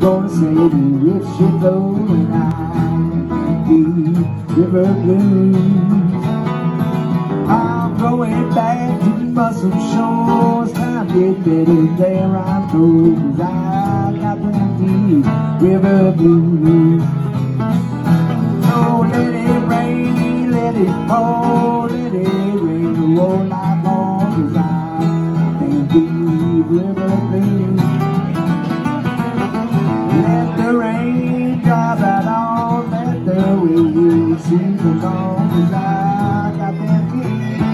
she blowing out deep river blues. I'm going back to the Muscle Shoals. Time get better there I go. I got the deep river blues. Oh, let it rain, let it pour, let it rain, all night long. Cause I can deep river blues. Sinto tão já da minha vida